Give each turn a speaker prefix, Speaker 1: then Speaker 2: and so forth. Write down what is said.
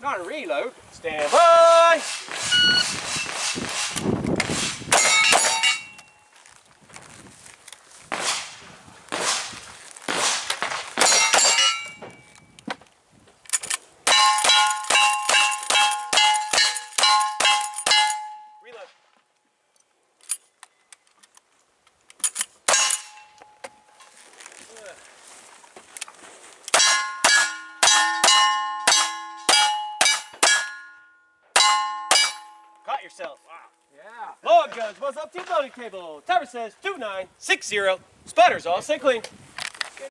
Speaker 1: Not a reload. Stand up. Caught yourself. Wow.
Speaker 2: Yeah.
Speaker 1: Log guns, what's up to loading table? Timer says 2960. Sputters all sync clean.